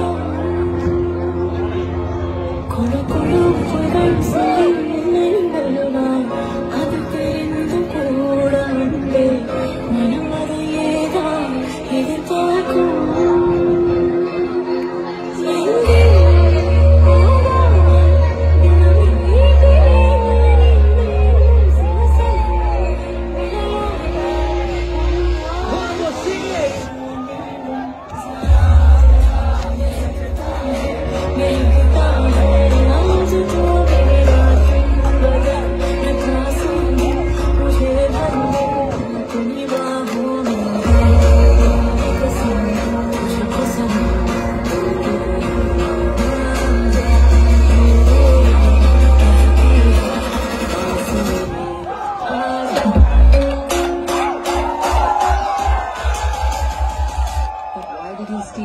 amor. Coro, coro, juega.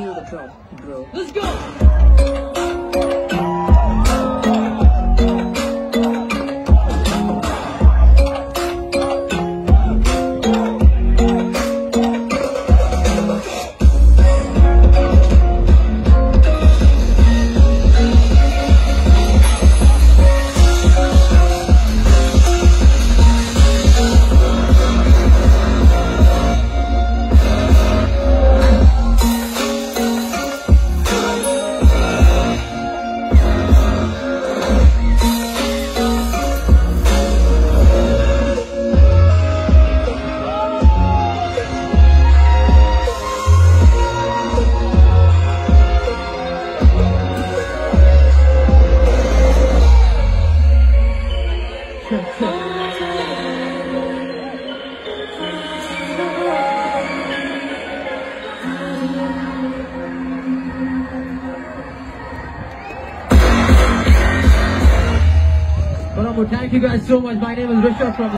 The drop, bro? Let's go! Thank you guys so much. My name is Rishabh from